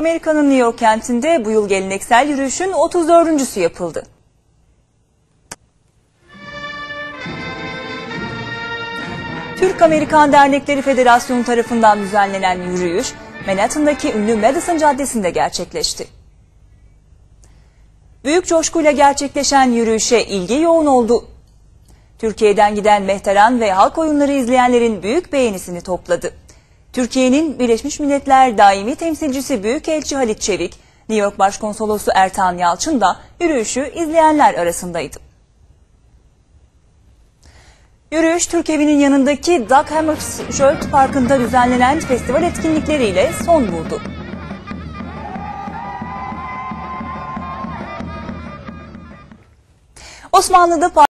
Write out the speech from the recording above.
Amerika'nın New York kentinde bu yıl geleneksel yürüyüşün 34.sü yapıldı. Türk-Amerikan Dernekleri Federasyonu tarafından düzenlenen yürüyüş, Manhattan'daki ünlü Madison Caddesi'nde gerçekleşti. Büyük coşkuyla gerçekleşen yürüyüşe ilgi yoğun oldu. Türkiye'den giden mehteran ve halk oyunları izleyenlerin büyük beğenisini topladı. Türkiye'nin Birleşmiş Milletler Daimi Temsilcisi Büyükelçi Halit Çevik, New York Başkonsolosu Ertan Yalçın da yürüyüşü izleyenler arasındaydı. Yürüyüş Türk Evi'nin yanındaki Doug Hammarskjöld Parkı'nda düzenlenen festival etkinlikleriyle son buldu. Osmanlı'da